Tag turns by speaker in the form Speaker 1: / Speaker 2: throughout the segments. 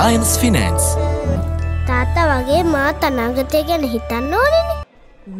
Speaker 1: Alliance Finance
Speaker 2: තාත්තා වගේ මාත් අනාගතය ගැන හිතන්න ඕනනේ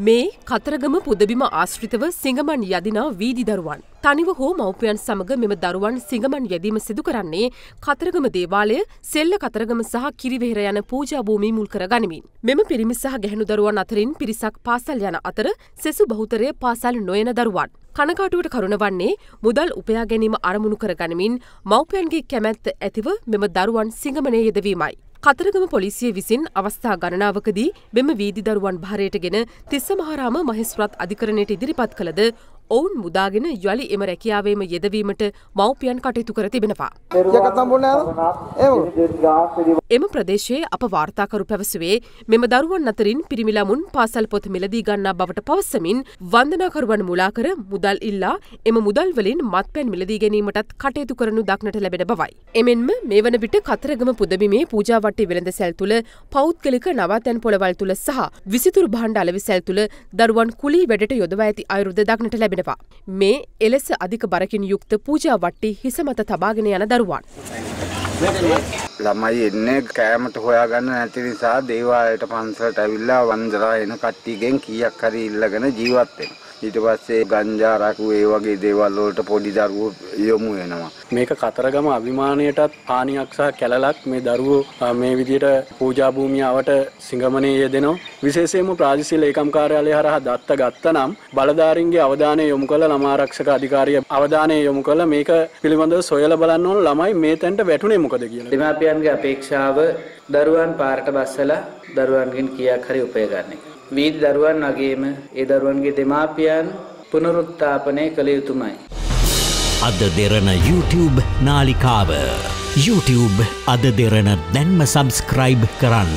Speaker 3: මේ කතරගම පුදබිම ආශ්‍රිතව සිංගමන් යදිනා වීදි දරුවන්. තනිව හෝ මවපියන් සමග මෙම දරුවන් සිංගමන් යෙදීම සිදු කරන්නේ කතරගම දේවාලය සෙල්ල කතරගම සහ කිරිවෙහෙර යන පූජා භූමි මුල් කර ගනිමින්. මෙම පිරිමි සහ ගැහණු දරුවන් අතරින් පිරිසක් පාසල් යන අතර සෙසු බහුතරය පාසල් නොයන දරුවන්. කනකාටුවට කරුණ වන්නේ මුදල් උපයා ගැනීම අරමුණු කර ගනිමින් මව්පයන්ගේ කැමැත්ත ඇතිව මෙම දරුවන් සිංගමනය යෙදවීමයි. කතරගම පොලිසිය විසින් අවස්ථා ගණනාවකදී මෙම වීදි දරුවන් භාරයටගෙන තිස්ස මහාරාම මහිස්ත්‍රාත් අධිකරණයට ඉදිරිපත් කළද ඔවුන් මුදාගෙන යළි එම රැකියාවේම යෙදවීමට මව්පියන් කටයුතු කර තිබෙනවා. එම ප්‍රදේශයේ අප වාර්තාකරු පැවසුවේ මෙම දරුවන් අතරින් පිරිමිලමුන් පාසල් පොත මිලදී ගන්නා බවට පවසමින් වන්දනාකරුවන් මුලා කර මුදල් ඉල්ලා එම මුදල් වලින් මත්පැන් මිලදී ගැනීමටත් කටයුතු කරනු දක්නට ලැබෙන බවයි. එමෙන්ම මේ වන විට කතරගම පුදබිමේ පූජාවට්ටි වෙළඳ සැල් තුළ පෞද්ගලික නවාතැන් පොළවල් තුළ සහ විසිතුරු භාණ්ඩ අලවි සැල් තුළ දරුවන් කුලී වැඩට යොදවා ඇති අයුරුද දක්නට ලැබෙනවා. මේ එලෙස අධික බරකින් යුක්ත පූජාවට්ටි හිසමත තබාගෙන යන දරුවන්.
Speaker 4: ළමයි එන්නේ කෑමට හොයාගන්න නැති නිසා දේවාලයට පන්සලට ඇවිල්ලා වන්දනා එන කට්ටියගෙන් කීයක් හරි ඉල්ලගෙන ජීවත් වෙනවා. ඊට පස්සේ ගංජා රකු ඒ වගේ දේවල් වලට පොඩි දරුවෝ යොමු වෙනවා.
Speaker 5: මේක කතරගම අභිමානයටත් හානියක් සහ කැලලක් මේ දරුවෝ මේ විදිහට පූජා භූමියාවට සිඟමනේ යෙදෙනවා. විශේෂයෙන්ම ප්‍රාදේශීය ලේකම් කාර්යාලය හරහා දත්ත ගත්තනම් බලධාරීන්ගේ අවධානය යොමු කළ ළමා ආරක්ෂක අධිකාරිය අවධානය යොමු කළ මේක පිළිබඳව සොයලා බලන්න ඕන ළමයි මේ තැනට වැටුනේ මොකද කියලා.
Speaker 6: දෙමාපියන්ගේ අපේක්ෂාව දරුවන් පාරට බස්සලා දරුවන්ගෙන් කීයක් හරි උපය ගන්න එක. වීදි දරුවන් වගේම ඒ දරුවන්ගේ දෙමාපියන් පුනරුත්ථාපනය කළ යුතුමයි.
Speaker 7: අද දෙරන YouTube නාලිකාව YouTube අද දෙරන දැන්ම සබස්ක්‍රයිබ් කරන්න.